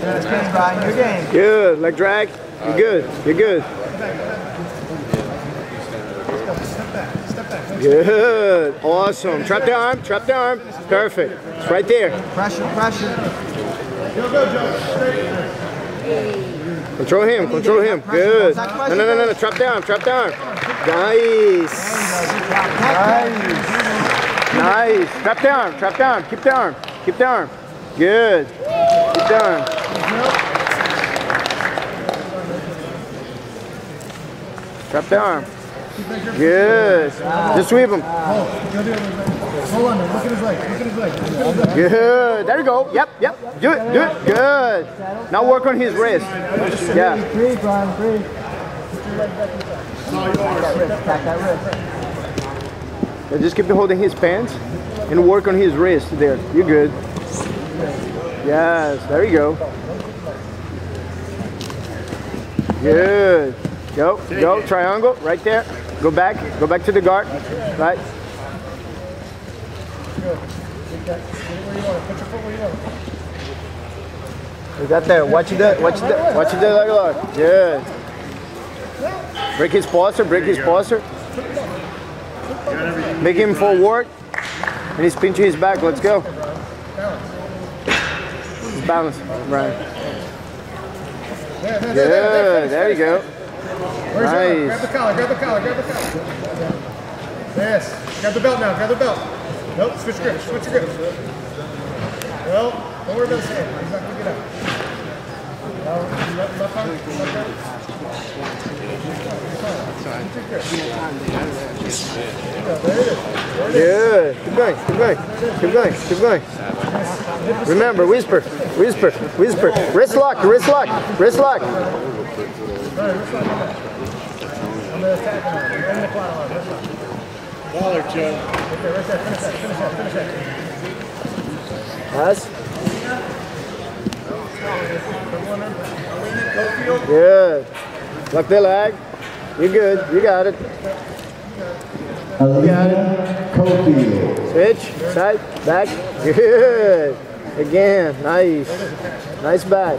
That's game, Brian. Your game. Good. Leg drag. You're good. You're good. Good. Awesome. Trap the arm. Trap the arm. Perfect. It's right there. Pressure, pressure. Control him. Control him. Good. No, no, no, no, no. Trap the arm. Trap the arm. Nice. Nice. Nice. Trap the arm. Trap the arm. Keep the arm. Keep the arm. Good. Keep the arm. Trap the arm. Good. Just sweep him. Hold on, look at his leg. Look at his leg. Good. There you go. Yep, yep. Do it. Do it. Good. Now work on his wrist. Yeah. Breathe, Brian. Breathe. Put your leg back inside. That wrist. That wrist. Yeah, Just keep holding his pants and work on his wrist there. You're good. Yes. There you go. Good. Go. Go. Triangle. Right there. Go back. Go back to the guard. Right. You got there. Watch it. Watch it. Watch it. Like look. Good. Break his posture. Break his posture. Make him forward. And he's pinching his back. Let's go. He's balanced. Right. Good. There you go. Arm? Grab the collar, grab the collar, grab the collar. Yes. Grab the belt now, grab the belt. Nope, switch grips, switch your grips. Well, don't worry about the hand. He's not gonna get out. Left, left arm, left arm. Switch your grips. Yeah, there it is. Good. Keep going. Keep going. Keep going. Keep going. Remember, whisper. Whisper. Whisper. Wrist lock. Wrist lock. Wrist lock. Collar, Joe. Yes. Good. Lock the leg. You're good. You got it. Alina Cofield. Switch. Side. Back. Good. Again. Nice. Nice back.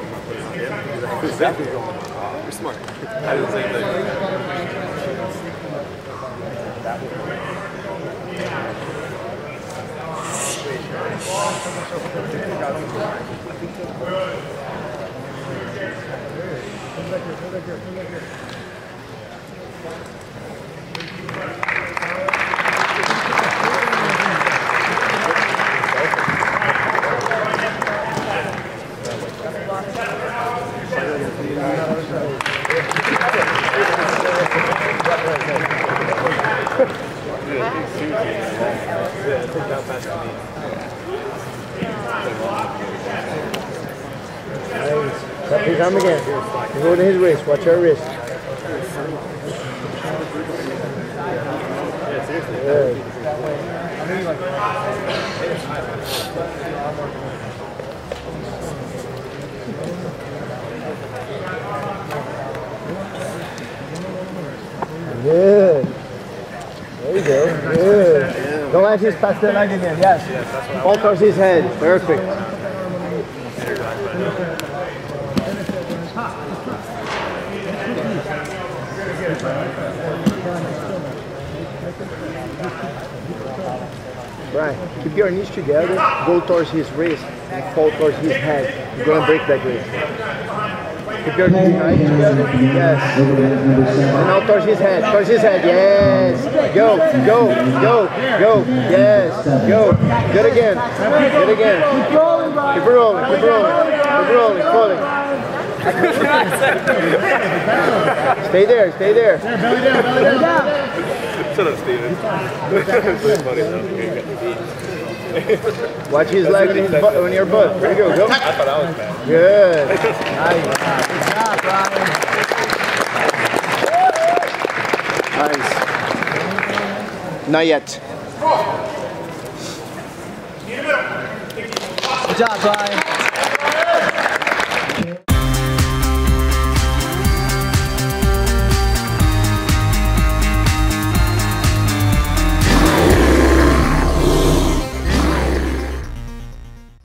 You're smart. I did the same thing. Tap his arm again. He's holding his wrist. Watch your wrist. Good. There you go. Good. Don't let his pass the leg again. Yes. All towards his head. Perfect. Brian, keep your knees together, go towards his wrist, and fall towards his head. You're gonna break that wrist. Keep your knees right together. Yes. And now towards his head. Towards his head. Yes. Go. Go. Go. Go. Yes. Go. Good again. Good again. Keep rolling. Keep rolling. Keep rolling. Keep rolling. Falling. Stay there. Stay there. Belly down, belly down. Shut up, Steven. That's funny though. Watch his leg on, his butt, on your butt. There you go. Go. I thought I was bad. Good. Nice. Nice. Not yet. Good job, Brian.